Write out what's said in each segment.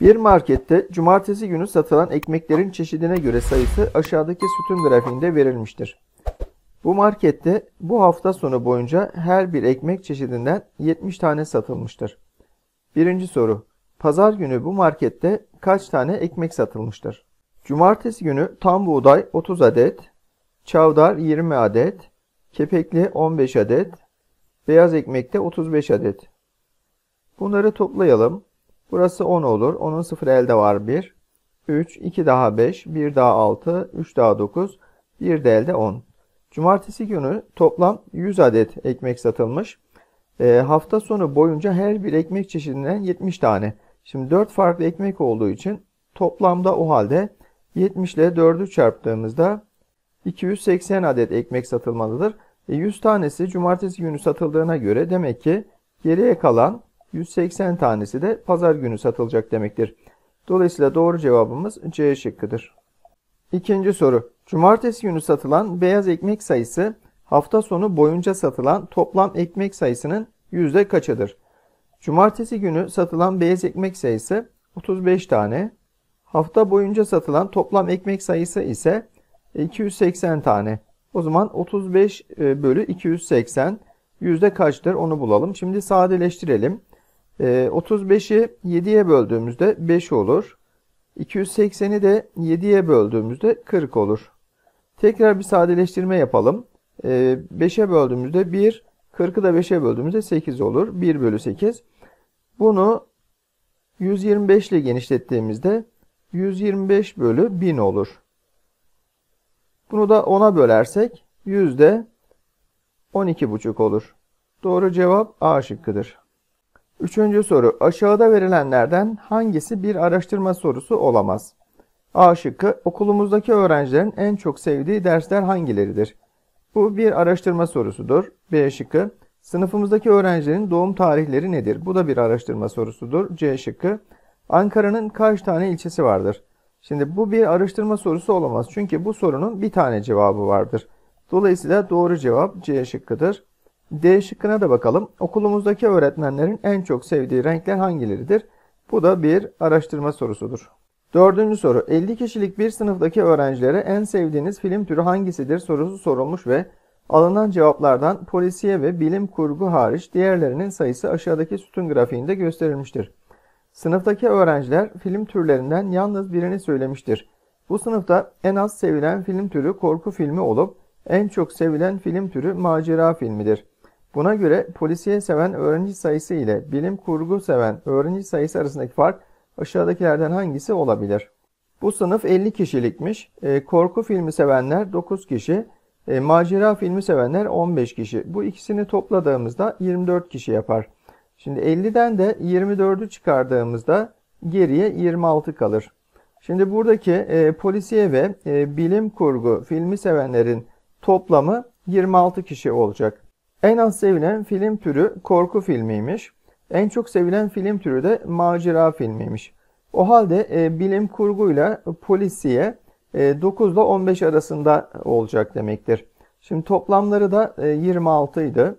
Bir markette cumartesi günü satılan ekmeklerin çeşidine göre sayısı aşağıdaki sütun grafiğinde verilmiştir. Bu markette bu hafta sonu boyunca her bir ekmek çeşidinden 70 tane satılmıştır. Birinci soru. Pazar günü bu markette kaç tane ekmek satılmıştır? Cumartesi günü tam buğday 30 adet, çavdar 20 adet, kepekli 15 adet, beyaz ekmekte 35 adet. Bunları toplayalım. Burası 10 olur. Onun sıfır elde var 1. 3, 2 daha 5, 1 daha 6, 3 daha 9, 1 de elde 10. Cumartesi günü toplam 100 adet ekmek satılmış. E, hafta sonu boyunca her bir ekmek çeşidinden 70 tane. Şimdi 4 farklı ekmek olduğu için toplamda o halde 70 ile 4'ü çarptığımızda 280 adet ekmek satılmalıdır. E, 100 tanesi cumartesi günü satıldığına göre demek ki geriye kalan 180 tanesi de pazar günü satılacak demektir. Dolayısıyla doğru cevabımız C şıkkıdır. İkinci soru. Cumartesi günü satılan beyaz ekmek sayısı hafta sonu boyunca satılan toplam ekmek sayısının yüzde kaçıdır? Cumartesi günü satılan beyaz ekmek sayısı 35 tane. Hafta boyunca satılan toplam ekmek sayısı ise 280 tane. O zaman 35 e, bölü 280 yüzde kaçtır onu bulalım. Şimdi sadeleştirelim. 35'i ee, 7'ye böldüğümüzde 5 olur. 280'i de 7'ye böldüğümüzde 40 olur. Tekrar bir sadeleştirme yapalım. 5'e ee, böldüğümüzde 1, 40'ı da 5'e böldüğümüzde 8 olur. 1 bölü 8. Bunu 125 ile genişlettiğimizde 125 bölü 1000 olur. Bunu da 10'a bölersek yüzde 12,5 olur. Doğru cevap A şıkkıdır. Üçüncü soru. Aşağıda verilenlerden hangisi bir araştırma sorusu olamaz? A şıkkı okulumuzdaki öğrencilerin en çok sevdiği dersler hangileridir? Bu bir araştırma sorusudur. B şıkkı sınıfımızdaki öğrencilerin doğum tarihleri nedir? Bu da bir araştırma sorusudur. C şıkkı Ankara'nın kaç tane ilçesi vardır? Şimdi bu bir araştırma sorusu olamaz. Çünkü bu sorunun bir tane cevabı vardır. Dolayısıyla doğru cevap C şıkkıdır. D şıkkına da bakalım. Okulumuzdaki öğretmenlerin en çok sevdiği renkler hangileridir? Bu da bir araştırma sorusudur. Dördüncü soru. 50 kişilik bir sınıftaki öğrencilere en sevdiğiniz film türü hangisidir sorusu sorulmuş ve alınan cevaplardan polisiye ve bilim kurgu hariç diğerlerinin sayısı aşağıdaki sütun grafiğinde gösterilmiştir. Sınıftaki öğrenciler film türlerinden yalnız birini söylemiştir. Bu sınıfta en az sevilen film türü korku filmi olup en çok sevilen film türü macera filmidir. Buna göre polisiye seven öğrenci sayısı ile bilim kurgu seven öğrenci sayısı arasındaki fark aşağıdakilerden hangisi olabilir? Bu sınıf 50 kişilikmiş. E, korku filmi sevenler 9 kişi, e, macera filmi sevenler 15 kişi. Bu ikisini topladığımızda 24 kişi yapar. Şimdi 50'den de 24'ü çıkardığımızda geriye 26 kalır. Şimdi buradaki e, polisiye ve e, bilim kurgu filmi sevenlerin toplamı 26 kişi olacak. En az sevilen film türü korku filmiymiş. En çok sevilen film türü de macera filmiymiş. O halde e, bilim kurguyla polisiye e, 9 ile 15 arasında olacak demektir. Şimdi toplamları da e, 26 idi.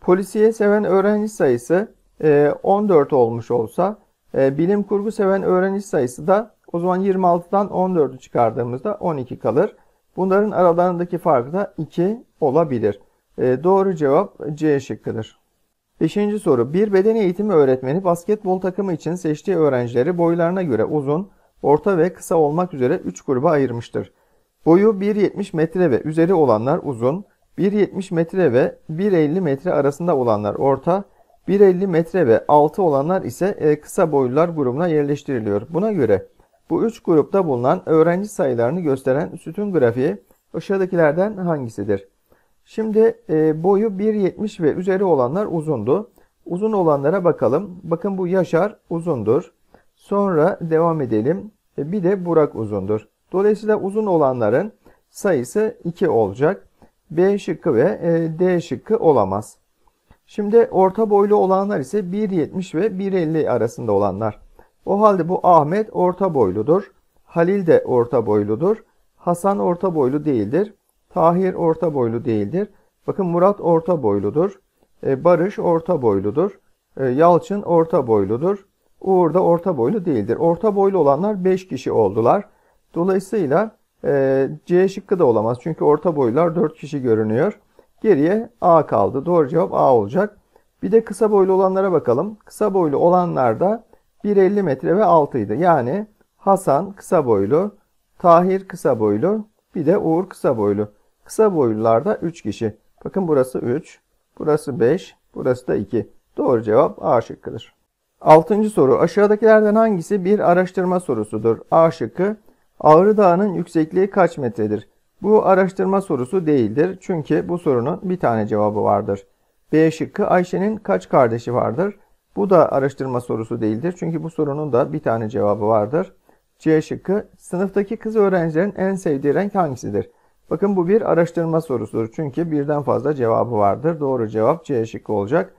Polisiye seven öğrenci sayısı e, 14 olmuş olsa e, bilim kurgu seven öğrenci sayısı da o zaman 26'dan 14'ü çıkardığımızda 12 kalır. Bunların aralarındaki fark da 2 olabilir. E, doğru cevap C şıkkıdır. Beşinci soru. Bir beden eğitimi öğretmeni basketbol takımı için seçtiği öğrencileri boylarına göre uzun, orta ve kısa olmak üzere 3 gruba ayırmıştır. Boyu 1.70 metre ve üzeri olanlar uzun, 1.70 metre ve 1.50 metre arasında olanlar orta, 1.50 metre ve altı olanlar ise e, kısa boylular grubuna yerleştiriliyor. Buna göre bu üç grupta bulunan öğrenci sayılarını gösteren sütun grafiği aşağıdakilerden hangisidir? Şimdi e, boyu 1.70 ve üzeri olanlar uzundu. Uzun olanlara bakalım. Bakın bu Yaşar uzundur. Sonra devam edelim. E, bir de Burak uzundur. Dolayısıyla uzun olanların sayısı 2 olacak. B şıkkı ve e, D şıkkı olamaz. Şimdi orta boylu olanlar ise 1.70 ve 1.50 arasında olanlar. O halde bu Ahmet orta boyludur. Halil de orta boyludur. Hasan orta boylu değildir. Tahir orta boylu değildir. Bakın Murat orta boyludur. E, Barış orta boyludur. E, Yalçın orta boyludur. Uğur da orta boylu değildir. Orta boylu olanlar 5 kişi oldular. Dolayısıyla e, C şıkkı da olamaz. Çünkü orta boylular 4 kişi görünüyor. Geriye A kaldı. Doğru cevap A olacak. Bir de kısa boylu olanlara bakalım. Kısa boylu olanlar da 1.50 metre ve altıydı. Yani Hasan kısa boylu, Tahir kısa boylu, bir de Uğur kısa boylu. Kısa boylularda 3 kişi. Bakın burası 3, burası 5, burası da 2. Doğru cevap A şıkkıdır. Altıncı soru. Aşağıdakilerden hangisi bir araştırma sorusudur? A şıkkı. Ağrı Dağı'nın yüksekliği kaç metredir? Bu araştırma sorusu değildir. Çünkü bu sorunun bir tane cevabı vardır. B şıkkı Ayşe'nin kaç kardeşi vardır? Bu da araştırma sorusu değildir. Çünkü bu sorunun da bir tane cevabı vardır. C şıkkı sınıftaki kız öğrencilerin en sevdiği renk hangisidir? Bakın bu bir araştırma sorusudur. Çünkü birden fazla cevabı vardır. Doğru cevap C şıkkı olacak.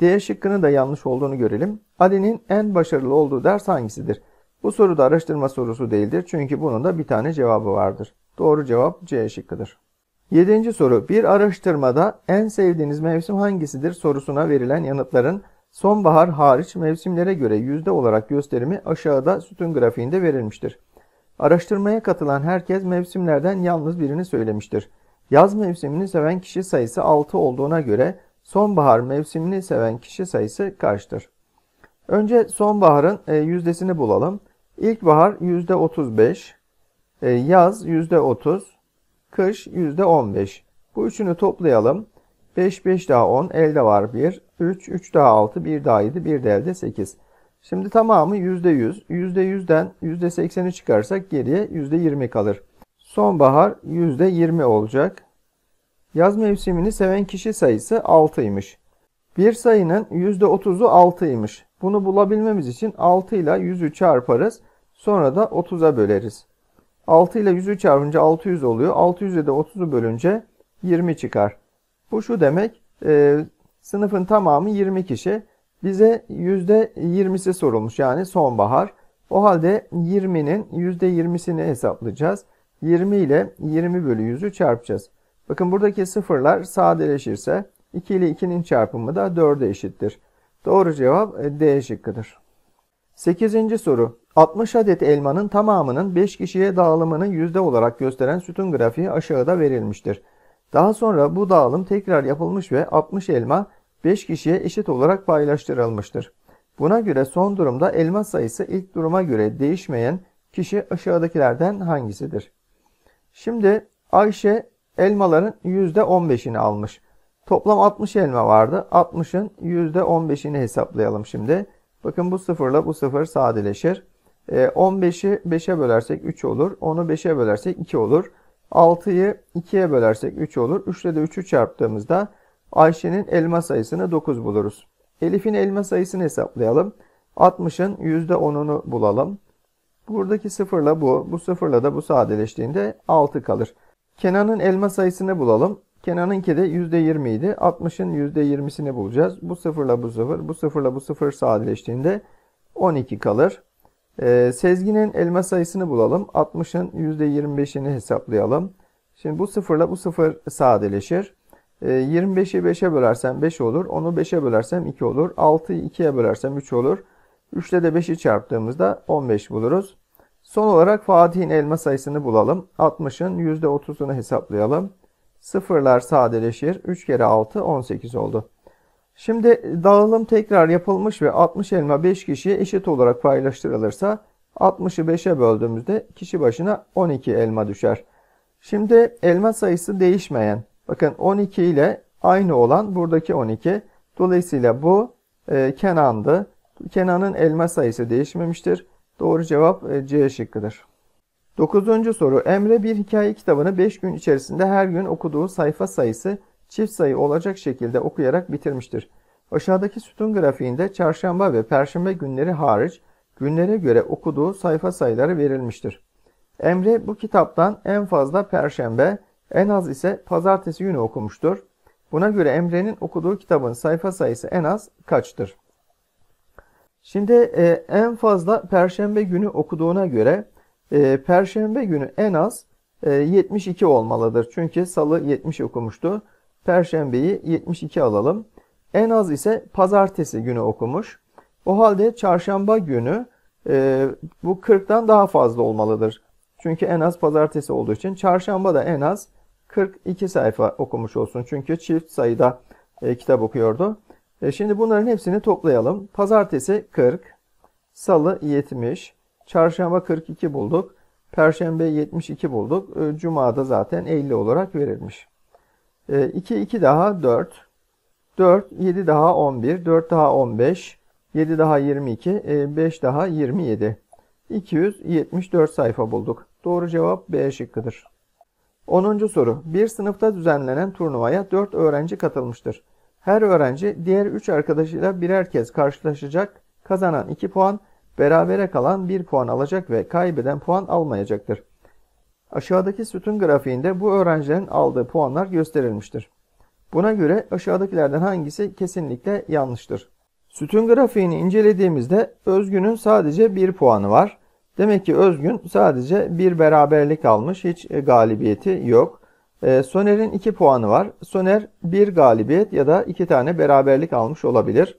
D şıkkının da yanlış olduğunu görelim. Ali'nin en başarılı olduğu ders hangisidir? Bu soru da araştırma sorusu değildir. Çünkü bunun da bir tane cevabı vardır. Doğru cevap C şıkkıdır. Yedinci soru. Bir araştırmada en sevdiğiniz mevsim hangisidir sorusuna verilen yanıtların sonbahar hariç mevsimlere göre yüzde olarak gösterimi aşağıda sütun grafiğinde verilmiştir. Araştırmaya katılan herkes mevsimlerden yalnız birini söylemiştir. Yaz mevsimini seven kişi sayısı 6 olduğuna göre sonbahar mevsimini seven kişi sayısı kaçtır? Önce sonbaharın e, yüzdesini bulalım. İlkbahar %35, e, yaz %30, kış %15. Bu üçünü toplayalım. 5, 5 daha 10, elde var 1. 3, 3 daha 6, 1 daha 7, 1 de elde 8. Şimdi tamamı %100. %100'den %80'i çıkarsak geriye %20 kalır. Sonbahar %20 olacak. Yaz mevsimini seven kişi sayısı 6'ymış. Bir sayının %30'u 6'ymış. Bunu bulabilmemiz için 6 ile 100'ü çarparız. Sonra da 30'a böleriz. 6 ile 100'ü çarpınca 600 oluyor. 600'e de 30'u bölünce 20 çıkar. Bu şu demek e, sınıfın tamamı 20 kişi. Bize %20'si sorulmuş yani sonbahar. O halde 20'nin %20'sini hesaplayacağız. 20 ile 20 bölü 100'ü çarpacağız. Bakın buradaki sıfırlar sadeleşirse 2 ile 2'nin çarpımı da 4'e eşittir. Doğru cevap e, D şıkkıdır. 8. soru. 60 adet elmanın tamamının 5 kişiye dağılımını yüzde olarak gösteren sütun grafiği aşağıda verilmiştir. Daha sonra bu dağılım tekrar yapılmış ve 60 elma 5 kişiye eşit olarak paylaştırılmıştır. Buna göre son durumda elma sayısı ilk duruma göre değişmeyen kişi aşağıdakilerden hangisidir? Şimdi Ayşe elmaların %15'ini almış. Toplam 60 elma vardı. 60'ın %15'ini hesaplayalım şimdi. Bakın bu sıfırla bu sıfır sadeleşir. 15'i ee, 5'e bölersek 3 olur. 10'u 5'e bölersek 2 olur. 6'yı 2'ye bölersek 3 olur. 3 ile de 3'ü çarptığımızda Ayşe'nin elma sayısını 9 buluruz. Elif'in elma sayısını hesaplayalım. 60'ın %10'unu bulalım. Buradaki sıfırla bu, bu sıfırla da bu sadeleştiğinde 6 kalır. Kenan'ın elma sayısını bulalım. Kenan'ınki de %20 idi. 60'ın %20'sini bulacağız. Bu sıfırla bu sıfır, bu sıfırla bu sıfır sadeleştiğinde 12 kalır. Ee, Sezgin'in elma sayısını bulalım. 60'ın %25'ini hesaplayalım. Şimdi bu sıfırla bu sıfır sadeleşir. Ee, 25'i 5'e bölersem 5 olur. Onu 5'e bölersem 2 olur. 6'yı 2'ye bölersem 3 olur. 3 ile de 5'i çarptığımızda 15 buluruz. Son olarak Fatih'in elma sayısını bulalım. 60'ın %30'unu hesaplayalım. Sıfırlar sadeleşir. 3 kere 6 18 oldu. Şimdi dağılım tekrar yapılmış ve 60 elma 5 kişiye eşit olarak paylaştırılırsa 60'ı 5'e böldüğümüzde kişi başına 12 elma düşer. Şimdi elma sayısı değişmeyen. Bakın 12 ile aynı olan buradaki 12. Dolayısıyla bu e, Kenan'dı. Kenan'ın elma sayısı değişmemiştir. Doğru cevap e, C şıkkıdır. Dokuzuncu soru. Emre bir hikaye kitabını 5 gün içerisinde her gün okuduğu sayfa sayısı çift sayı olacak şekilde okuyarak bitirmiştir. Aşağıdaki sütun grafiğinde çarşamba ve perşembe günleri hariç günlere göre okuduğu sayfa sayıları verilmiştir. Emre bu kitaptan en fazla perşembe, en az ise pazartesi günü okumuştur. Buna göre Emre'nin okuduğu kitabın sayfa sayısı en az kaçtır? Şimdi e, en fazla perşembe günü okuduğuna göre e, perşembe günü en az e, 72 olmalıdır. Çünkü salı 70 okumuştu. Perşembeyi 72 alalım. En az ise pazartesi günü okumuş. O halde çarşamba günü e, bu 40'tan daha fazla olmalıdır. Çünkü en az pazartesi olduğu için çarşamba da en az 42 sayfa okumuş olsun. Çünkü çift sayıda e, kitap okuyordu. E, şimdi bunların hepsini toplayalım. Pazartesi 40, salı 70, çarşamba 42 bulduk, perşembe 72 bulduk. E, Cuma da zaten 50 olarak verilmiş. E, 2, 2 daha 4, 4, 7 daha 11, 4 daha 15, 7 daha 22, e, 5 daha 27. 274 sayfa bulduk. Doğru cevap B şıkkıdır. 10. soru. Bir sınıfta düzenlenen turnuvaya 4 öğrenci katılmıştır. Her öğrenci diğer 3 arkadaşıyla birer kez karşılaşacak, kazanan 2 puan, berabere kalan 1 puan alacak ve kaybeden puan almayacaktır. Aşağıdaki sütun grafiğinde bu öğrencilerin aldığı puanlar gösterilmiştir. Buna göre aşağıdakilerden hangisi kesinlikle yanlıştır? Sütun grafiğini incelediğimizde Özgün'ün sadece 1 puanı var. Demek ki Özgün sadece bir beraberlik almış. Hiç e, galibiyeti yok. E, Soner'in 2 puanı var. Soner bir galibiyet ya da 2 tane beraberlik almış olabilir.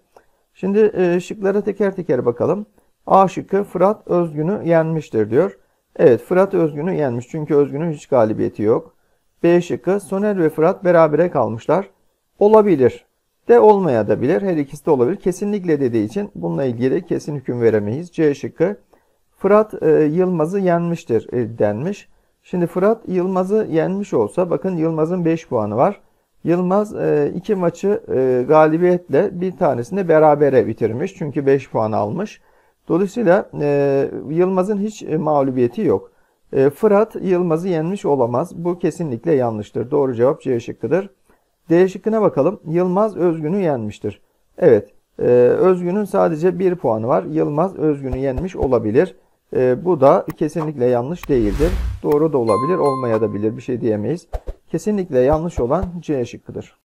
Şimdi e, şıklara teker teker bakalım. A şıkkı Fırat Özgün'ü yenmiştir diyor. Evet Fırat Özgün'ü yenmiş çünkü Özgün'ün hiç galibiyeti yok. B şıkkı Soner ve Fırat berabere kalmışlar. Olabilir de olmayabilir. Her ikisi de olabilir. Kesinlikle dediği için bununla ilgili kesin hüküm veremeyiz. C şıkkı Fırat e, Yılmaz'ı yenmiştir e, denmiş. Şimdi Fırat Yılmaz'ı yenmiş olsa bakın Yılmaz'ın 5 puanı var. Yılmaz e, iki maçı galibiyetle bir tanesini berabere bitirmiş. Çünkü 5 puan almış. Dolayısıyla Yılmaz'ın hiç mağlubiyeti yok. Fırat Yılmaz'ı yenmiş olamaz. Bu kesinlikle yanlıştır. Doğru cevap C şıkkıdır. D şıkkına bakalım. Yılmaz Özgün'ü yenmiştir. Evet. E, Özgün'ün sadece 1 puanı var. Yılmaz Özgün'ü yenmiş olabilir. E, bu da kesinlikle yanlış değildir. Doğru da olabilir, olmayabilir bir şey diyemeyiz. Kesinlikle yanlış olan C şıkkıdır.